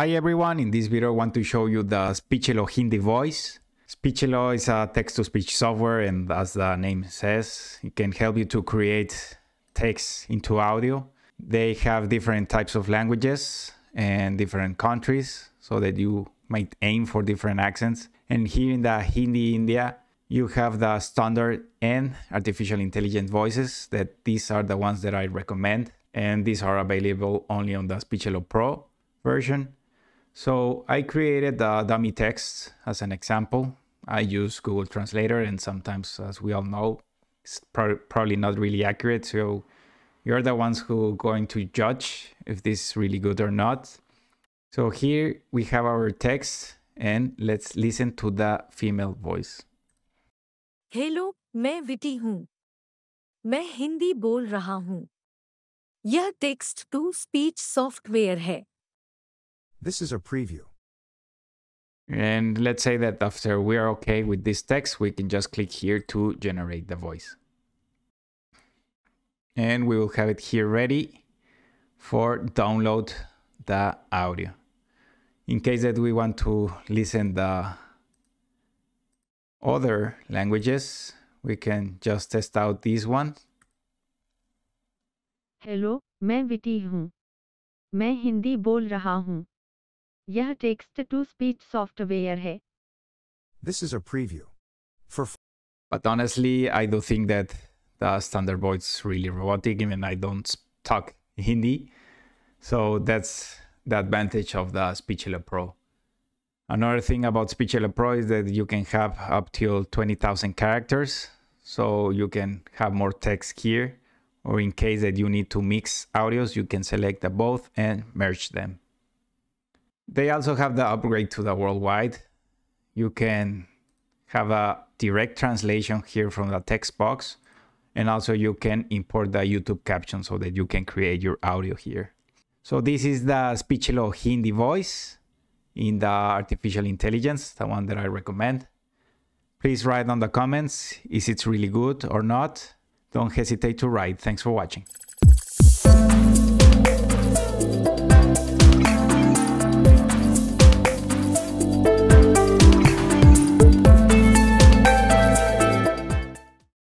Hi everyone, in this video I want to show you the Speechelo Hindi voice. Speechelo is a text-to-speech software and as the name says, it can help you to create text into audio. They have different types of languages and different countries so that you might aim for different accents. And here in the Hindi India, you have the standard and artificial intelligence voices that these are the ones that I recommend and these are available only on the Speechelo Pro version. So I created the dummy text as an example. I use Google Translator and sometimes, as we all know, it's pro probably not really accurate. So you're the ones who are going to judge if this is really good or not. So here we have our text and let's listen to the female voice. Hello मैं विटी हूँ मैं हिंदी बोल रहा हूँ यह text to speech software है This is a preview. And let's say that after we are okay with this text, we can just click here to generate the voice. And we will have it here ready for download the audio. In case that we want to listen the other languages, we can just test out this one. Hello मैं विटी हूँ मैं हिंदी बोल रहा हूँ यह text to speech software है This is a preview. For But honestly, I do think that the standard voice is really robotic, even I don't talk Hindi. So that's the advantage of the Speechelo Pro. Another thing about Speechelo Pro is that you can have up till 20,000 characters. So you can have more text here, or in case that you need to mix audios, you can select the both and merge them. They also have the upgrade to the worldwide. You can have a direct translation here from the text box. And also you can import the YouTube caption so that you can create your audio here. So this is the speech Speechelo Hindi voice in the artificial intelligence, the one that I recommend. Please write on the comments, is it really good or not? Don't hesitate to write. Thanks for watching.